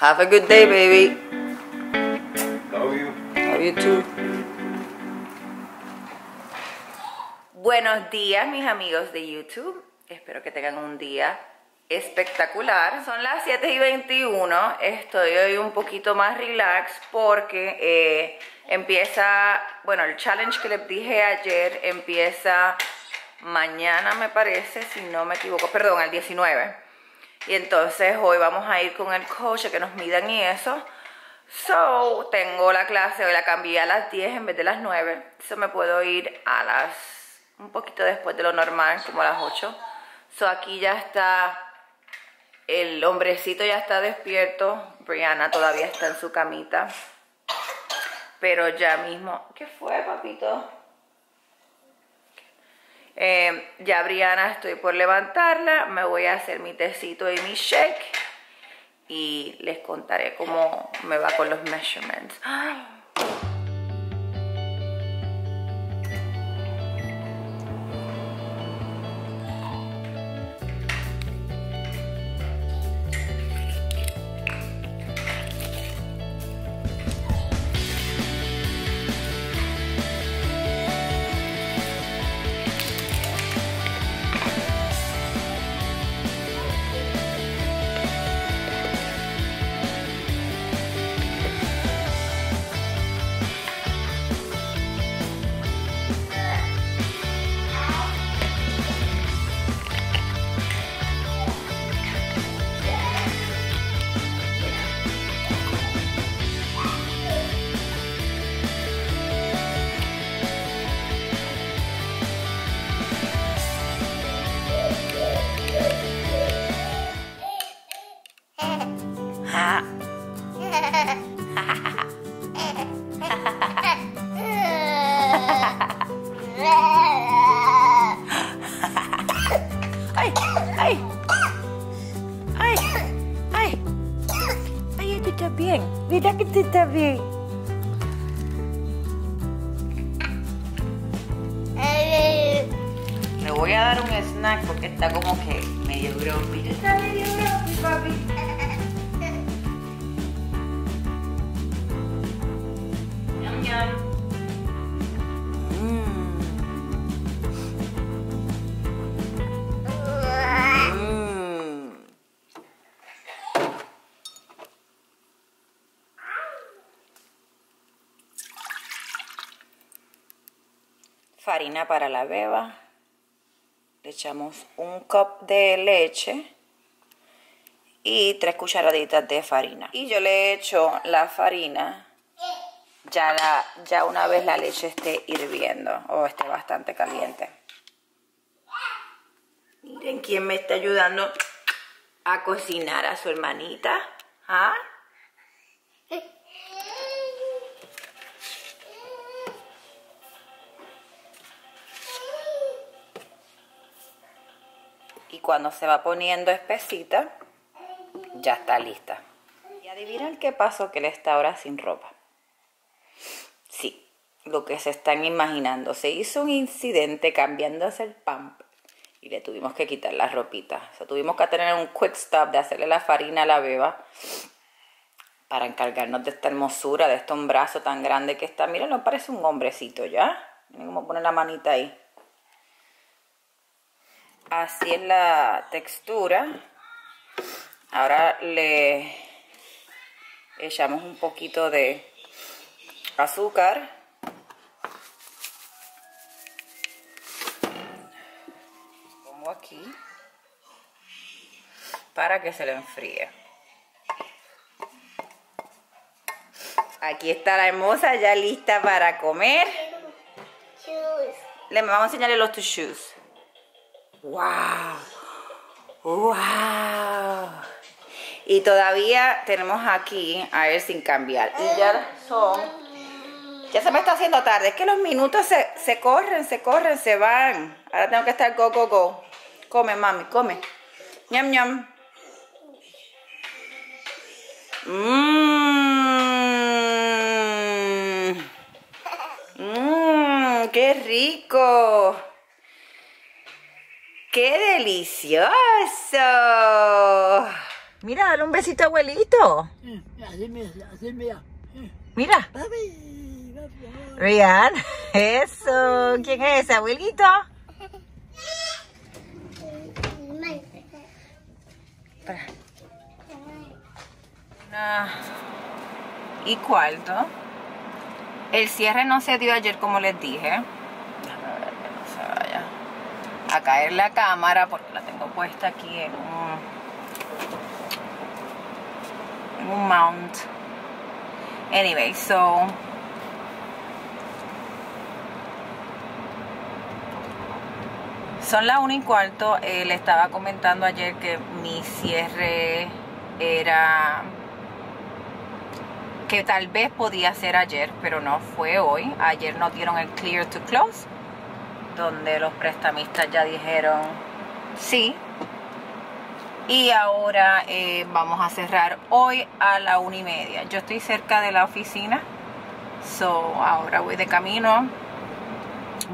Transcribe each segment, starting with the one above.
Have a good day, baby. Love you. Love you too. Buenos días, mis amigos de YouTube. Espero que tengan un día espectacular. Son las 7 y 21. Estoy hoy un poquito más relax porque eh, empieza, bueno, el challenge que les dije ayer empieza mañana, me parece, si no me equivoco, perdón, el 19. Y entonces hoy vamos a ir con el coach a que nos midan y eso. So, tengo la clase, hoy la cambié a las 10 en vez de las 9. So, me puedo ir a las, un poquito después de lo normal, como a las 8. So, aquí ya está, el hombrecito ya está despierto. Brianna todavía está en su camita. Pero ya mismo, ¿qué fue, papito? Eh, ya Brianna estoy por levantarla, me voy a hacer mi tecito y mi shake y les contaré cómo me va con los measurements. Ay. Voy a dar un snack porque está como que medio grumpy. Está medio grumpy, papi. Yum, yum. Mm. Farina para la beba. Le echamos un cup de leche y tres cucharaditas de farina. Y yo le echo la farina ya, la, ya una vez la leche esté hirviendo o esté bastante caliente. Miren quién me está ayudando a cocinar a su hermanita. ¿Ah? cuando se va poniendo espesita, ya está lista. Y adivinen qué pasó que él está ahora sin ropa. Sí, lo que se están imaginando. Se hizo un incidente cambiándose el pump y le tuvimos que quitar la ropita. O sea, tuvimos que tener un quick stop de hacerle la farina a la beba para encargarnos de esta hermosura, de este brazo tan grande que está. Miren, no parece un hombrecito ya. Miren cómo pone la manita ahí. Así es la textura. Ahora le echamos un poquito de azúcar. Pongo aquí para que se le enfríe. Aquí está la hermosa ya lista para comer. Le vamos a enseñarle los two shoes. ¡Wow! ¡Wow! Y todavía tenemos aquí a ver sin cambiar. Y ya son. Ya se me está haciendo tarde. Es que los minutos se, se corren, se corren, se van. Ahora tengo que estar go, go, go. Come, mami, come. ñam, ñam. Mmm. Mmm, qué rico. Qué delicioso. Mira, dale un besito, abuelito. Eh, mira. Eh, Mira. Rian, eso. ¿Quién es ese, abuelito? Espera. Una y cuarto. El cierre no se dio ayer como les dije. Déjame ver que no se vaya a caer la cámara porque la tengo puesta aquí en un, mount. Anyway, so Son las 1 y cuarto. Eh, le estaba comentando ayer que mi cierre era que tal vez podía ser ayer, pero no fue hoy. Ayer nos dieron el clear to close, donde los prestamistas ya dijeron sí. Y ahora eh, vamos a cerrar hoy a la una y media. Yo estoy cerca de la oficina, so ahora voy de camino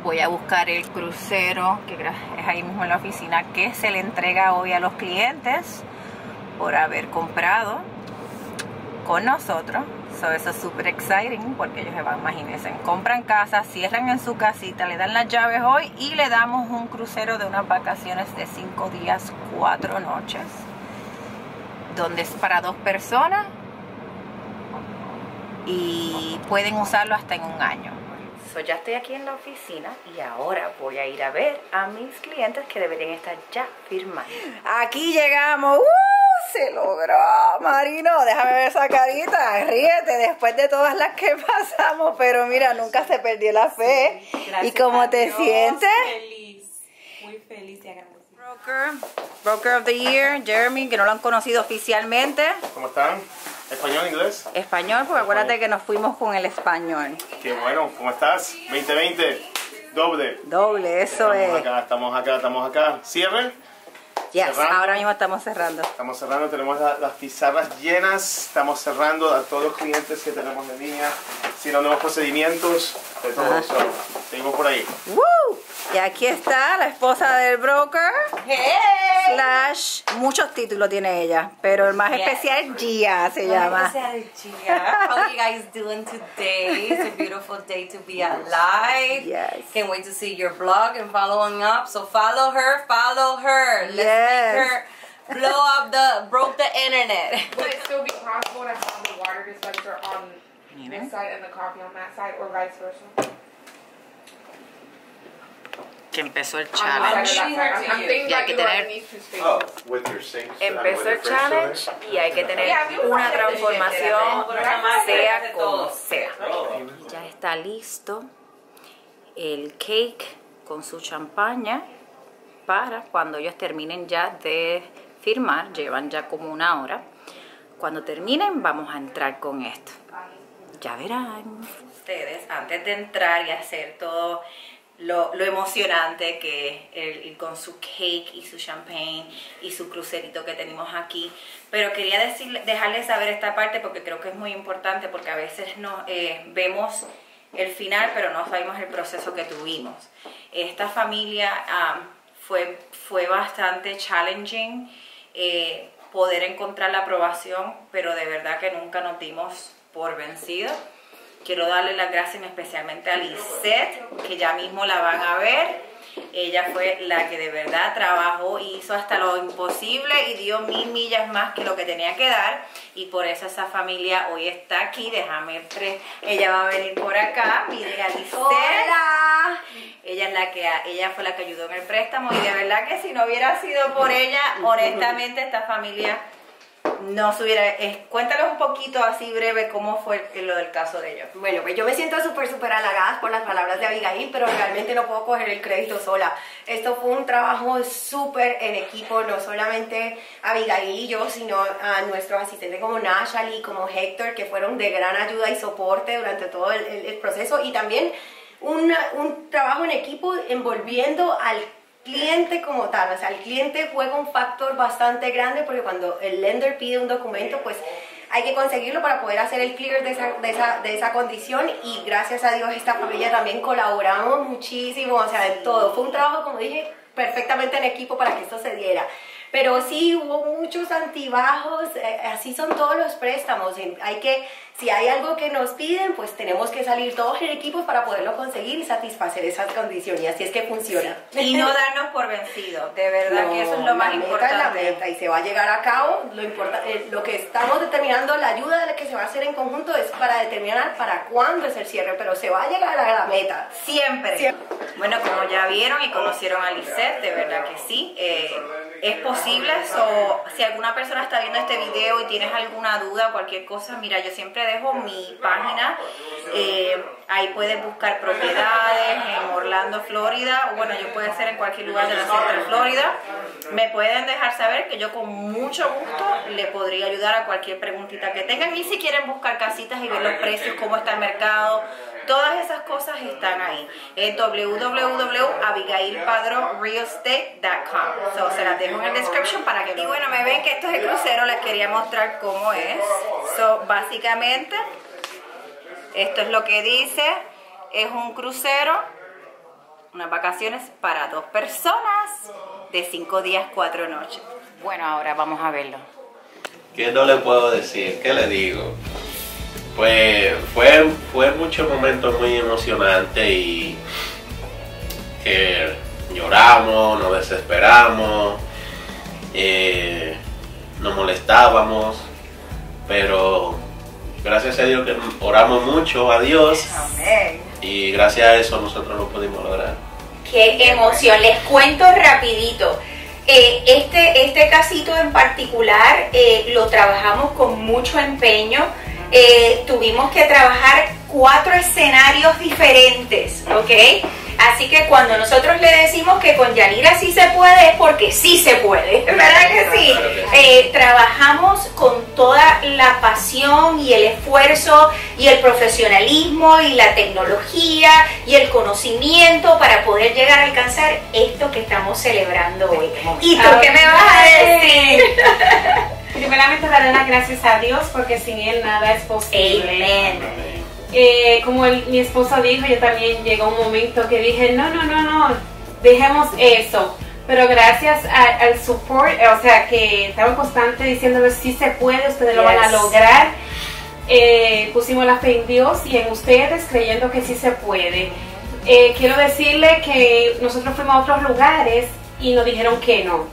voy a buscar el crucero que es ahí mismo en la oficina que se le entrega hoy a los clientes por haber comprado con nosotros. So, eso es súper exciting porque ellos se van, imagínense, compran casa, cierran en su casita, le dan las llaves hoy y le damos un crucero de unas vacaciones de 5 días, 4 noches, donde es para dos personas y pueden usarlo hasta en un año. So, ya estoy aquí en la oficina y ahora voy a ir a ver a mis clientes que deberían estar ya firmando. Aquí llegamos. ¡Uh! Se logró, Marino. Déjame ver esa carita. Ríete después de todas las que pasamos. Pero mira, nunca se perdió la fe. ¿Y cómo te sientes? Feliz, muy feliz y. Broker, Broker of the Year, Jeremy, que no lo han conocido oficialmente. ¿Cómo están? ¿Español, inglés? Español, porque acuérdate que nos fuimos con el español. Qué bueno, ¿cómo estás? 2020, doble. Doble, eso estamos es. acá, estamos acá, estamos acá. Cierre. Yes, cerrando. ahora mismo estamos cerrando. Estamos cerrando, tenemos la- las pizarras llenas. Estamos cerrando a todos los clientes que tenemos en línea. Si no, nuevos procedimientos, de todo eso. Seguimos por ahí. ¡Woo! Y aquí está la esposa del broker. Slash, muchos títulos tiene ella, pero el más Yes. especial es Gia se llama. How are you guys doing today? It's a beautiful day to be alive. Yes. Can't wait to see your blog and following up. So follow her, follow her. Let's Yes. make her blow up the broke the internet. Would it still be possible to have the water dispenser on this side and the coffee on that side, or vice versa? Que empezó el challenge. Ya hay que tener-. Oh. Empezó el challenge y hay que tener una transformación, sea como sea. Ya está listo el cake con su champaña para cuando ellos terminen ya de firmar, llevan ya como una hora. Cuando terminen vamos a entrar con esto. Ya verán. Ustedes, antes de entrar y hacer todo lo, emocionante que es ir con su cake y su champagne y su crucerito que tenemos aquí. Pero quería decirle, dejarles saber esta parte porque creo que es muy importante porque a veces no eh, vemos el final pero no sabemos el proceso que tuvimos. Esta familia ah, fue, fue bastante challenging eh, poder encontrar la aprobación, pero de verdad que nunca nos dimos por vencidos. Quiero darle las gracias especialmente a Lisette, que ya mismo la van a ver. Ella fue la que de verdad trabajó y hizo hasta lo imposible y dio mil millas más que lo que tenía que dar. Y por eso esa familia hoy está aquí. Déjame, pre- ella va a venir por acá. Miren a Lisette. Hola. Ella es la que ella fue la que ayudó en el préstamo y de verdad que si no hubiera sido por ella, honestamente esta familia no se hubiera. eh, cuéntales un poquito así breve cómo fue lo del caso de ellos. Bueno, pues yo me siento súper, súper halagada por las palabras de Abigail, pero realmente no puedo coger el crédito sola. Esto fue un trabajo súper en equipo, no solamente Abigail y yo, sino a nuestros asistentes como Nashali, como Héctor, que fueron de gran ayuda y soporte durante todo el, proceso, y también un trabajo en equipo envolviendo al cliente como tal, o sea, el cliente juega un factor bastante grande porque cuando el lender pide un documento, pues hay que conseguirlo para poder hacer el clear de esa, de esa, de esa condición y gracias a Dios esta familia también colaboramos muchísimo, o sea, en todo. Fue un trabajo, como dije, perfectamente en equipo para que esto se diera. Pero sí hubo muchos antibajos, eh, así son todos los préstamos. Hay que, si hay algo que nos piden, pues tenemos que salir todos en equipos para poderlo conseguir y satisfacer esas condiciones. Y así es que funciona. Y no darnos por vencido, de verdad que eso es lo más meta importante. es la meta y se va a llegar a cabo. Lo, importa, eh, lo que estamos determinando, la ayuda de la que se va a hacer en conjunto es para determinar para cuándo es el cierre, pero se va a llegar a la meta. Siempre. Siempre. Bueno, como ya vieron y conocieron a Lisette, de verdad que sí. eh, es posible. So, si alguna persona está viendo este video y tienes alguna duda, cualquier cosa, mira, yo siempre dejo mi página. eh, ahí puedes buscar propiedades en Orlando, Florida. o Bueno, yo puede ser en cualquier lugar de la Central Florida. Me pueden dejar saber que yo con mucho gusto le podría ayudar a cualquier preguntita que tengan. Y si quieren buscar casitas y ver los precios, cómo está el mercado, Todas esas cosas están ahí en www.abigailpadrorealestate.com. So, se las dejo en el description para que Y bueno, me ven que esto es el crucero, les quería mostrar cómo es. So, básicamente, esto es lo que dice. Es un crucero, unas vacaciones para dos personas de cinco días, cuatro noches. Bueno, ahora vamos a verlo. ¿Qué no le puedo decir? ¿Qué le digo? Pues fue, fue muchos momentos muy emocionantes y que lloramos, nos desesperamos, eh, nos molestábamos, pero gracias a Dios que oramos mucho a Dios y gracias a eso nosotros lo pudimos lograr. Qué emoción. Les cuento rapidito. Eh, este, este casito en particular eh, lo trabajamos con mucho empeño. Eh, tuvimos que trabajar cuatro escenarios diferentes, ¿ok? Así que cuando nosotros le decimos que con Yanira sí se puede, es porque sí se puede, ¿verdad que sí? Eh, trabajamos con toda la pasión y el esfuerzo y el profesionalismo y la tecnología y el conocimiento para poder llegar a alcanzar esto que estamos celebrando hoy. ¿Y tú qué me vas a decir? Primeramente daré las gracias a Dios porque sin Él nada es posible. Amen. Eh, como el- mi esposo dijo, yo también llegó un momento que dije, no, no, no, no, dejemos eso. Pero gracias a- al support, eh, o sea, que estaban constante diciéndome, sí se puede, ustedes lo van a lograr. Eh, pusimos la fe en Dios y en ustedes creyendo que sí se puede. Eh, quiero decirle que nosotros fuimos a otros lugares y nos dijeron que no.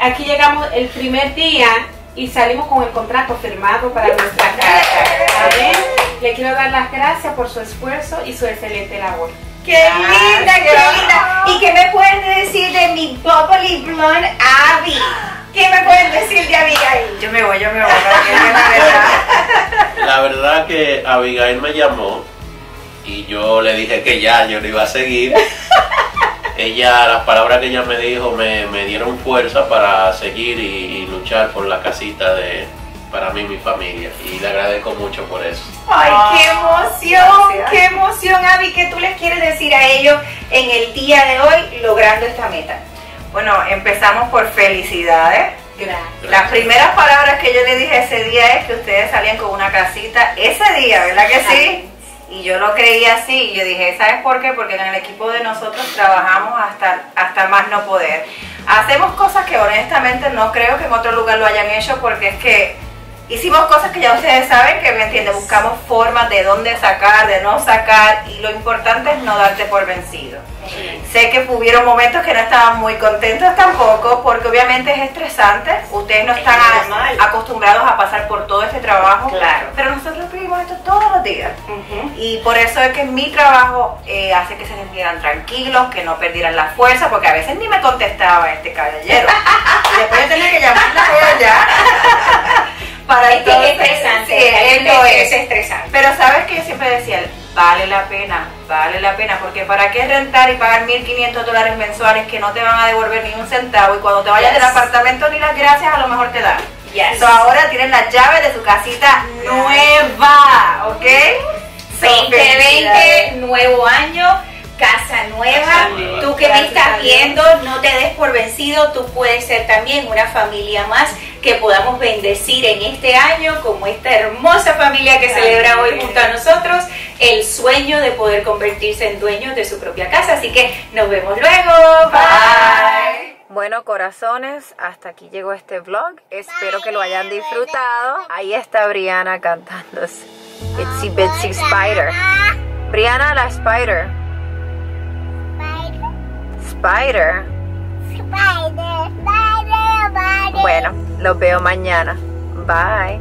Aquí llegamos el primer día y salimos con el contrato firmado para nuestra casa. Amén. Le quiero dar las gracias por su esfuerzo y su excelente labor. ¡Qué linda, qué linda! ¿Y qué me pueden decir de mi Bubbly Blonde Abby? ¿Qué me pueden decir de Abigail? Yo me voy, yo me voy. porque es la verdad. La verdad que Abigail me llamó y yo le dije que ya, yo no iba a seguir. Ella, las palabras que ella me dijo me, me dieron fuerza para seguir y, y luchar por la casita de para mí y mi familia. Y le agradezco mucho por eso. ¡Ay, qué emoción! Gracias. ¡Qué emoción, Abby! ¿Qué tú les quieres decir a ellos en el día de hoy logrando esta meta? Bueno, empezamos por felicidades. Gracias. Las primeras palabras que yo le dije ese día es que ustedes salían con una casita ese día, ¿verdad que sí? Y yo lo creía así y yo dije, ¿sabes por qué? Porque en el equipo de nosotros trabajamos hasta, hasta más no poder. Hacemos cosas que honestamente no creo que en otro lugar lo hayan hecho porque es que hicimos cosas que ya ustedes saben que, ¿me entienden? Buscamos formas de dónde sacar, de no sacar y lo importante es no darte por vencido. Sé que hubieron momentos que no estaban muy contentos tampoco, porque obviamente es estresante. Ustedes no están a- acostumbrados a pasar por todo este trabajo. Claro. Pero nosotros vivimos esto todos los días. Y por eso es que mi trabajo eh, hace que se sintieran tranquilos, que no perdieran la fuerza, porque a veces ni me contestaba este caballero. y después yo tenía que llamarla a ella. Para Es que es entonces- estresante, realmente esto es estresante. pero sabes que yo siempre decía, vale la pena, vale la pena, porque ¿para qué rentar y pagar 1.500 dólares mensuales que no te van a devolver ni un centavo y cuando te vayas Yes. del apartamento ni las gracias a lo mejor te dan? Yes. So, ahora tienen las llaves de su casita nueva, ¿ok? So, 2020, felicidades. nuevo año, casa nueva. Tú que me estás viendo, no te des por vencido, tú puedes ser también una familia más que podamos bendecir en este año como esta hermosa familia que celebra hoy junto a nosotros el sueño de poder convertirse en dueños de su propia casa. Así que nos vemos luego. Bye. Bueno, corazones, hasta aquí llegó este vlog. Espero que lo hayan disfrutado. Ahí está Brianna cantando Itsy Bitsy Spider. Brianna, la Spider. Spider. Bueno, los veo mañana. Bye.